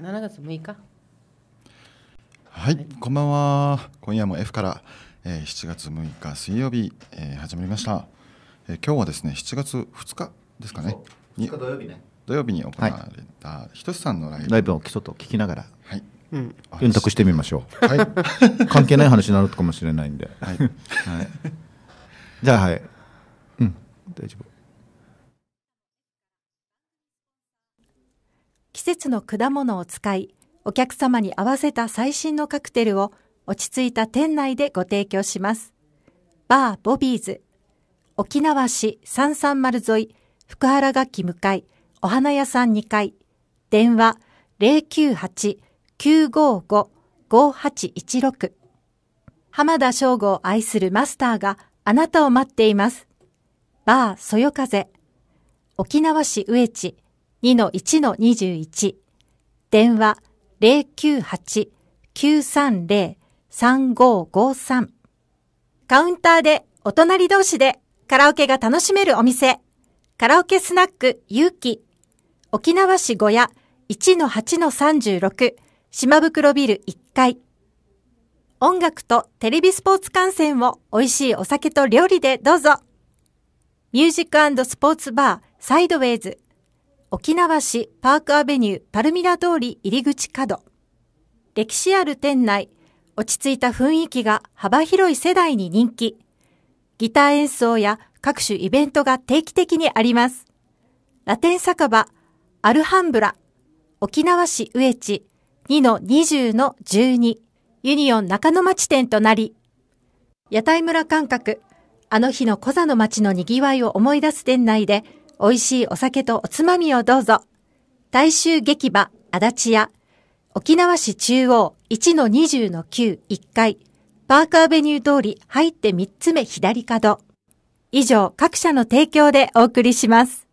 7月6日。はい、こんばんは。今夜も F から、えー、7月6日水曜日、えー始まりました、えー今日はですね7月2日ですかね。に土曜日ね。土曜日に行われたひとしさんのライブ、ライブを基礎と聞きながら。はい。うん。選択してみましょはい、う 関係ない話になるかもしれないんで、はい、はい、じゃあはい。うん。大丈夫節の果物を使い、お客様に合わせた最新のカクテルを落ち着いた店内でご提供します。バーボビーズ。沖縄市330沿い、福原楽器向かい、お花屋さん2階。電話098-955-5816。浜田省吾を愛するマスターがあなたを待っています。バーそよ風。沖縄市上地2-1-21電話098-930-3553カウンターでお隣同士でカラオケが楽しめるお店。カラオケスナックゆうき沖縄市小屋1-8-36島袋ビル1階。音楽とテレビスポーツ観戦を美味しいお酒と料理でどうぞ。ミュージックスポーツバーサイドウェイズ。沖縄市パークアベニューパルミラ通り入り口角。歴史ある店内、落ち着いた雰囲気が幅広い世代に人気。ギター演奏や各種イベントが定期的にあります。ラテン酒場、アルハンブラ、沖縄市上地2-20-12ユニオン中野町店となり、屋台村感覚、あの日の小座の町の賑わいを思い出す店内で、美味しいお酒とおつまみをどうぞ。大衆劇場、足立屋、沖縄市中央1-20-91階、パーカーベニュー通り入って3つ目左角。以上、各社の提供でお送りします。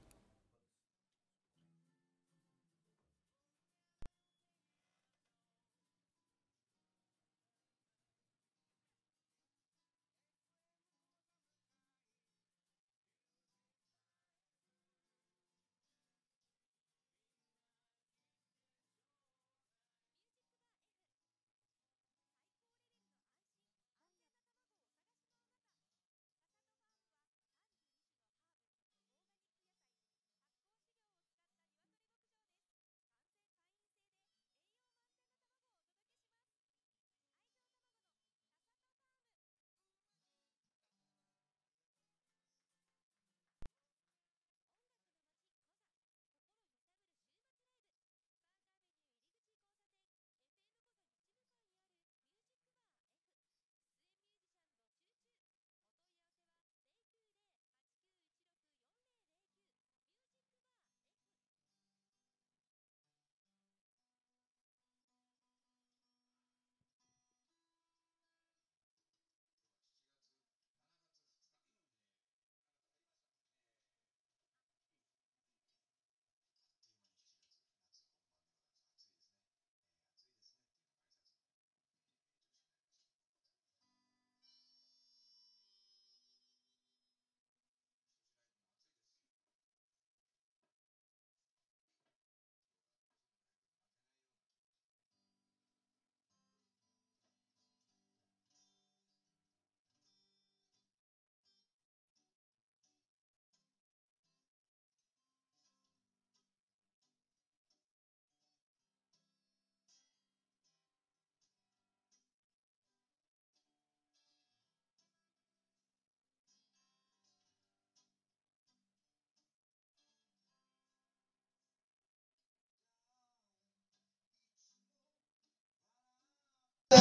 く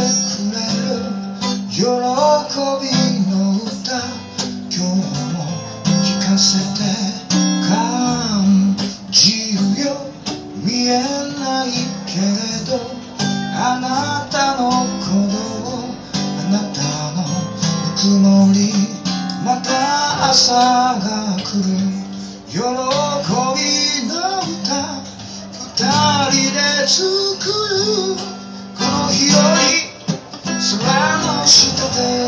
れる喜びの歌今日も聞かせて感じるよ見えないけれどあなたの鼓動あなたのぬくもりまた朝が来る喜びの歌二人で作るこの日より空の下で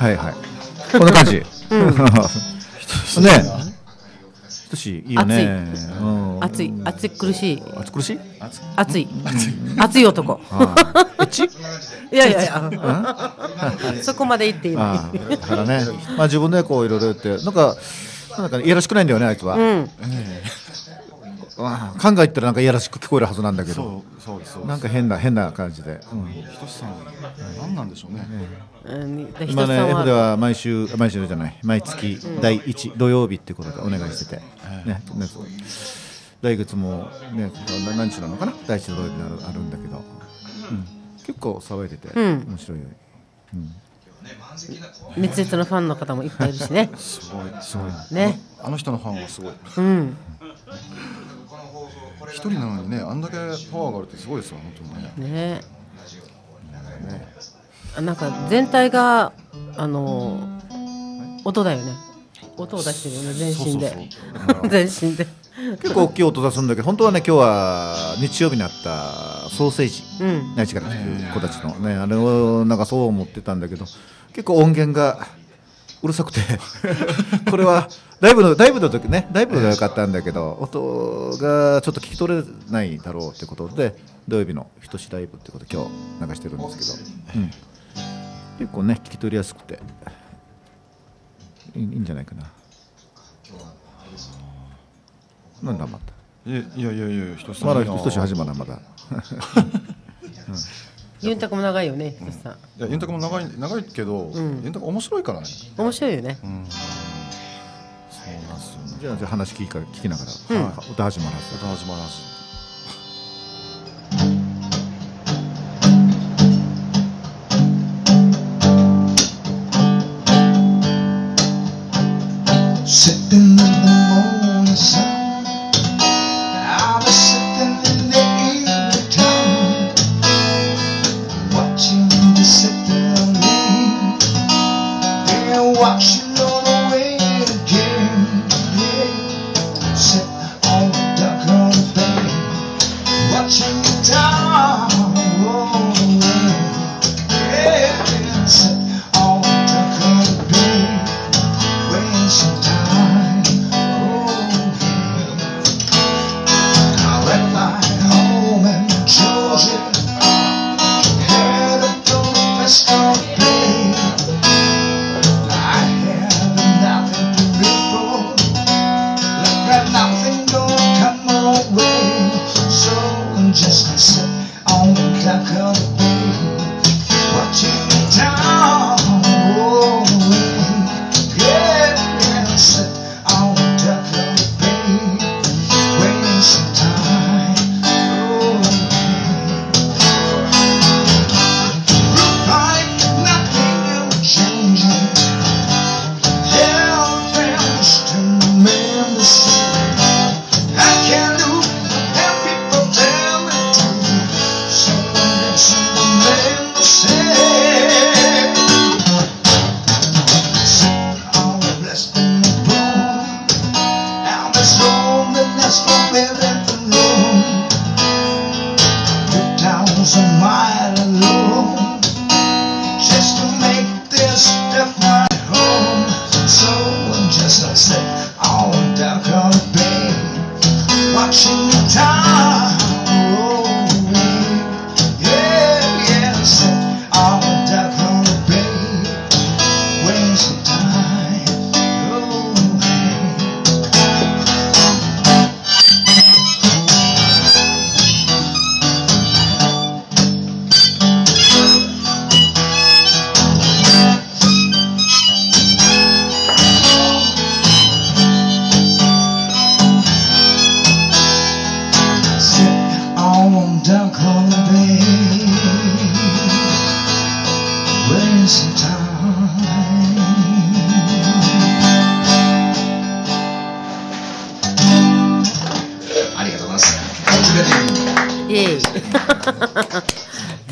はいはい。こんな感じ。ね。ひとしいいよね。うん熱い熱い苦しい暑苦しい？熱い熱い男ああ。エッチ？いやいやいやそこまで言っていい。だからね。まあ自分でこういろいろ言ってなんかなんかいやらしくないんだよねあいつは。考えたらなんかいやらしく聞こえるはずなんだけど。そうそうなんか変な変な感じで。うん。ひとしさん何なんでしょうね。今ね F ではは毎週毎週じゃない。毎月第一土曜日っていうことでお願いしてて、ねね来月もねな何日なのかな？第一土曜日にあるあるんだけど、うん、結構騒いでて、うん。面白い。よ、熱烈なファンの方もいっぱいいるしね。すごいすごい。ね。あの人のファンはすごい。うん一人なのにねあんだけパワーがあるってすごいですよ本当にね。ね。あなんか全体があの音だよね。音を出してるよね全身でそうそう。全身で。結構大きい音出すんだけど本当はね今日は日曜日にあったソーセージ。うん。内地から来てる子たちのねあれをなんかそう思ってたんだけど結構音源がうるさくて。これはライブのライブの時ね。ライブが良かったんだけど音がちょっと聞き取れないだろうってことで土曜日のひとしライブってことで今日流してるんですけど、うん、結構ね聞き取りやすくて。いいんじゃないかな。なんだまた。いやいやいやいやひとしまだひとし始まらんまだ ユンタクも長いよねひとしさん。いやユンタクも長い長いけど、ん。ユンタク面白いからね。面白いよね。うん。そうなんですよね。じゃあじゃあ話聞きか聞きながら、歌始まるはず。だ歌始まるはず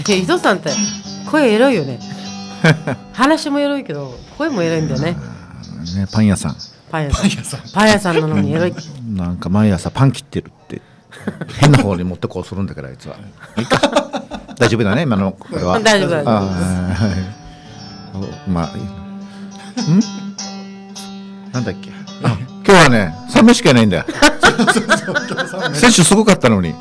で伊藤さんって声エロいよね。話もエロいけど声もエロいんだよね。ねパン屋さん。パン屋さん。パン屋さん。なのにエロい。なんか毎朝パン切ってるって。変な方に持ってこうするんだからあいつは。いいか。大丈夫だね今のこれは。大丈夫大丈夫あいおまあいい。ん？なんだっけ？あ今日はね3名しかいないんだよ。選手 すごかったのに。今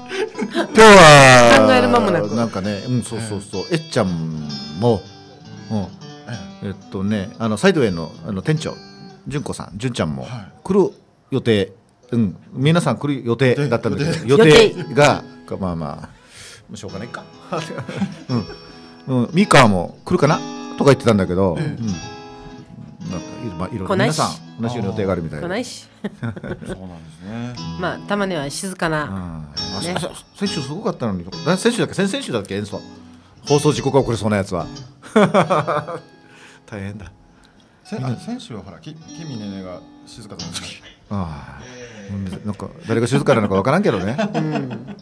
日は。考える間もなく。なんかねうんそうそうそう。えっちゃんも。うん。えっとねあのサイドウェイのあの店長。純子さん。純ちゃんも。はい。来る予定。うん。皆さん来る予定だったんだけど予予定定がまあまあ。しょうがないか。うん、うん、ミカも来るかな？とか言ってたんだけど、うん、まあいろいろ皆さん同じような予定があるみたいで来ないし。そうなんですね。まあたまには静かなああね。さ先週すごかったのにだ先週だっけ？先々週だっけ？演奏。放送事故が起こりそうなやつは。大変だ。先週はほらき君ねねが静かだった時。ああ。うんなんか誰が静かなのかわからんけどね。うん。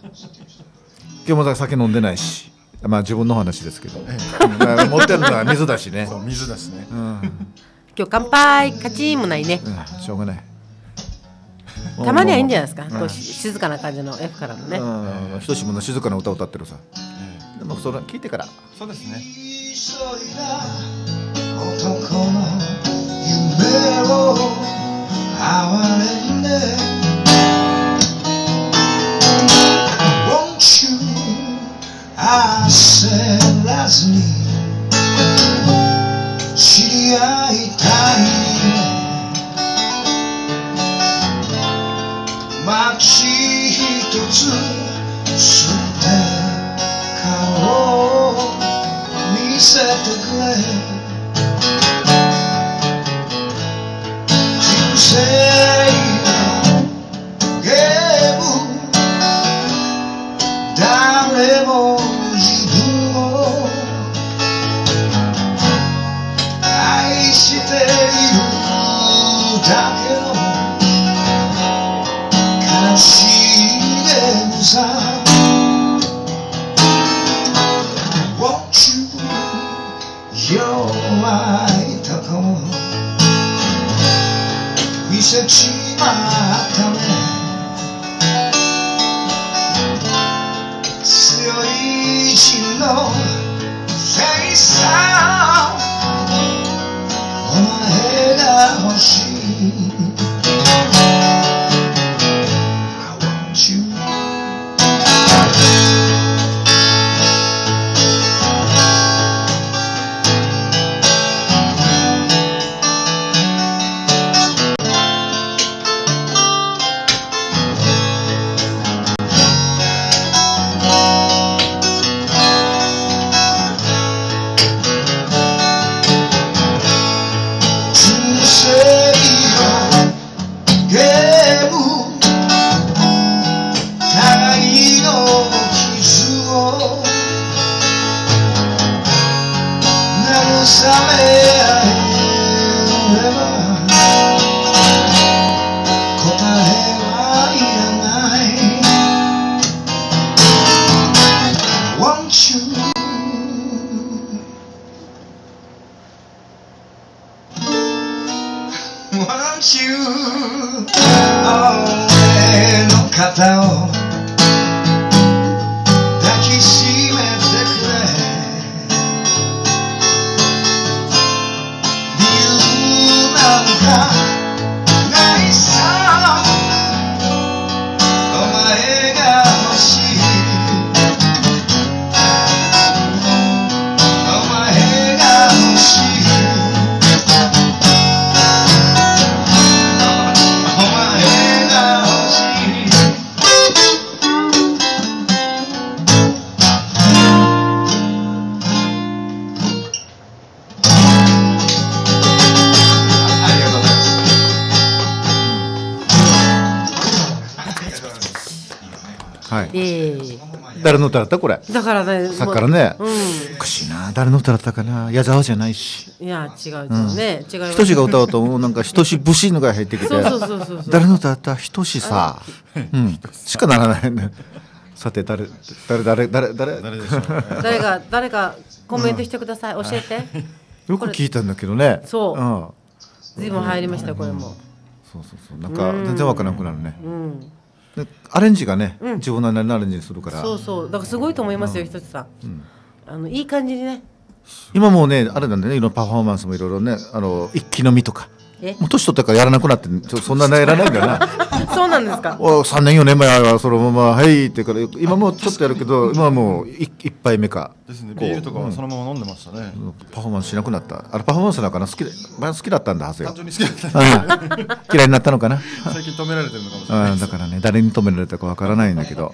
今日も酒飲んでないし。まあ自分の話ですけど、えうんだから持ってるのは水だしね。そう水だしね。うん、うん、今日乾杯。カチーンもないね。しょうがない。たまにはいいんじゃないですか。うん。こうし静かな感じの F からのね。うん。ひとしもの静かな歌を歌ってるさ。えでもそれ聞いてから。えそうですね。急いだ男の夢を哀れんで。Won't you 焦らずに知り合いた一強い意志のの歌だったこれ？だからねさっきからね。もうおかしいな。誰の歌だったかな？矢沢じゃないし。うんいや違う違うね違うひとしが歌うともうなんかひとし節のが入ってきて。そうそうそうそうそう。誰の歌だった？ひとしさうん。しかならないね。さて誰誰誰誰誰？誰でしょう、えー誰が誰かコメントしてください。教えて。よく聞いたんだけどね。そううん、随分入りましたこれも。そうそうそう。なんか全然わからなくなるね。うん。でアレンジがね、自分なりのアレンジするから。そうそう。だからすごいと思いますよ、ひとつさん。あのいい感じにね。今もうねあれなんでね。いろんなパフォーマンスもいろいろね。あの一気飲みとか。えもう年取ったからやらなくなってちょそんなねやらないんだよな。そうなんですか？お3年4年前はそのまま「はい」って言うから今もうちょっとやるけど 今はもうい一杯目か。ですねビールとかはそのまま飲んでましたね、パフォーマンスしなくなった。あれパフォーマンスだから好きで前好きだったんだはずよ単純に好きだったうん 嫌いになったのかな？最近止められてるのかもしれないうんだからね誰に止められたかわからないんだけど、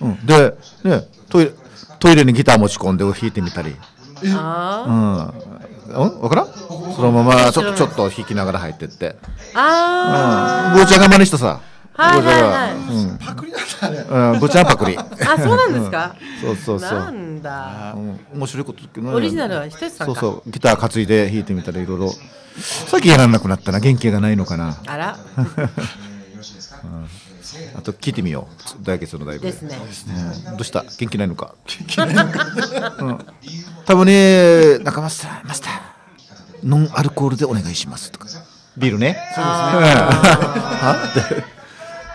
うん、で、ね、トイレトイレにギター持ち込んで弾いてみたり。あうん、うん、わからん？そのままちょっとちょっと弾きながら入ってって。あ。あうん。ブーちゃんが真似したさ。はいはいはい。ブーちゃん。がパクリだったねうんうんブーちゃんパクリ。あ。あ、そうなんですか？そうそうそう。なんだ。うん。面白いことってオリジナルはひとつさ。そうそう。ギター担いで弾いてみたらいろいろ最近やらなくなったな。元気がないのかな。あら。あと聞いてみよう。大決のライブで。すね。うん。どうした？元気ないのか？うん。たまに中松さんマスターノンアルコールでお願いしますとか。ビールね。そうですね。は？って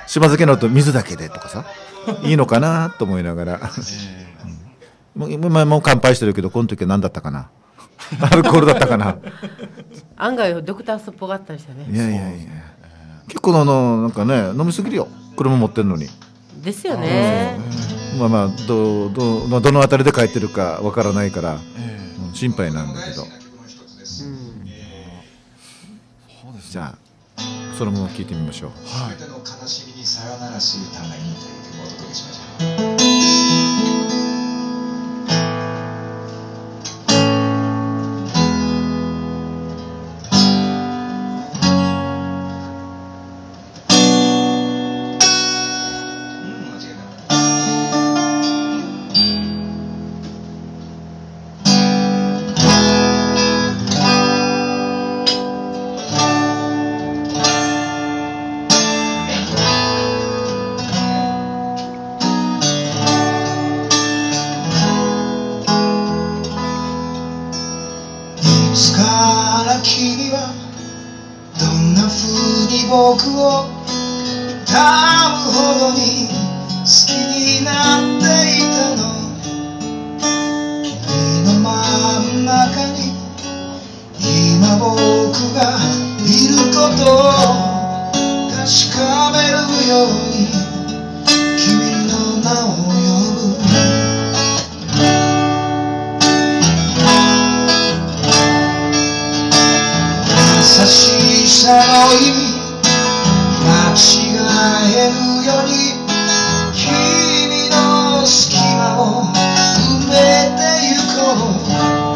島漬けのと水だけでとかさ。いいのかなと思いながら、うん。もう今もう乾杯してるけどこの時は何だったかな？アルコールだったかな？案外ドクターストっぽかったりしてね。いやいやいや。結構あのなんかね飲みすぎるよ車持ってるのに。ですよね。まあまあどうどうまあどの辺りで書いてるかわからないから、えうん心配なんだけど。うん。そうですじゃあそのまま聞いてみましょう。はい僕を頼むほどに好きになっていたの。君の真ん中に今僕がいることを確かめるように。君の名を呼ぶ。優しさの意味。違えるように君の隙間を埋めてゆこう。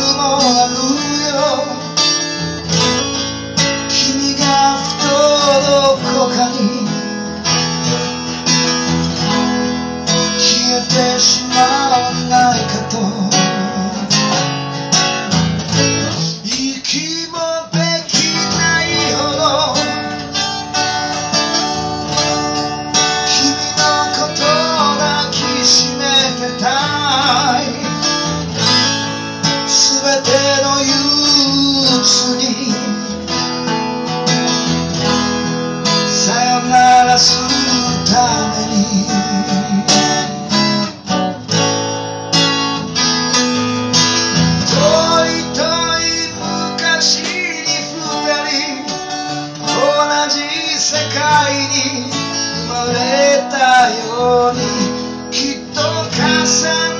hallelujah. 世界に生まれたようにきっと重ね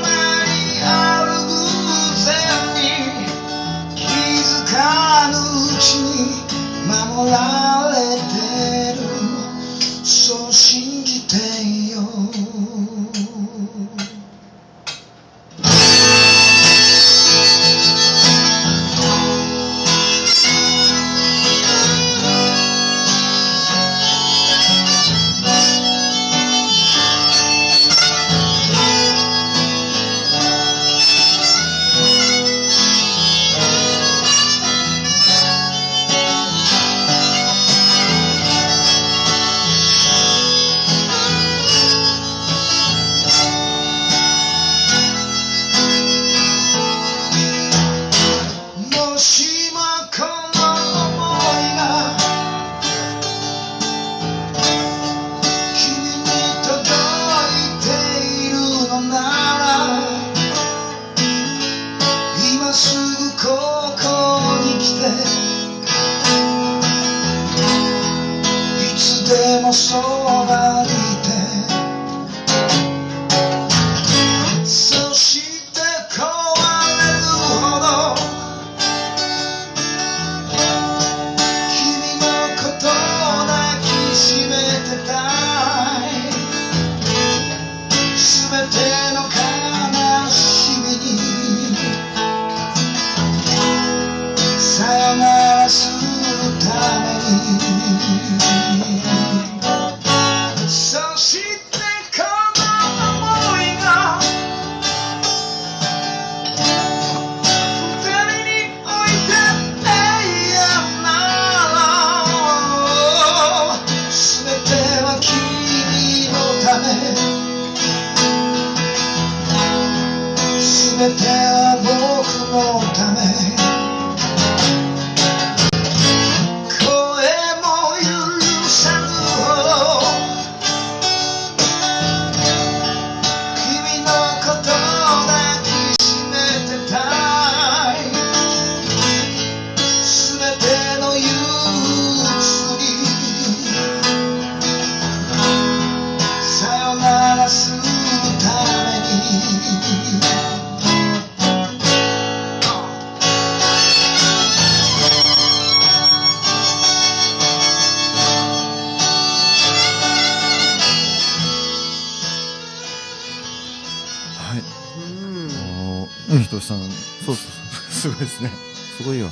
すごいですね。すごいよ。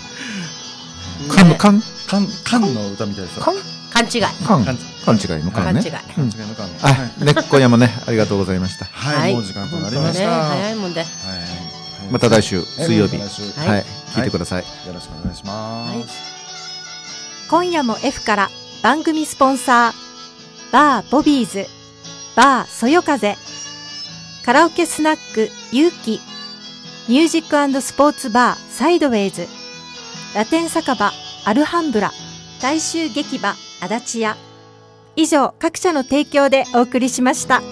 缶の缶缶缶の歌みたいです。よ缶勘違い。缶缶勘違い。の缶ね。勘違い。勘違いの缶あはい。ね今夜もねありがとうございました。はいもう時間となりました。早いもんで。また来週水曜日。はい。聞いてください。よろしくお願いします、はい。今夜も F から番組スポンサー、バーボビーズ、バーそよ風、カラオケスナックゆうき、ミュージックスポーツバーサイドウェイズ、ラテン酒場アルハンブラ、大衆劇場足立屋。以上各社の提供でお送りしました。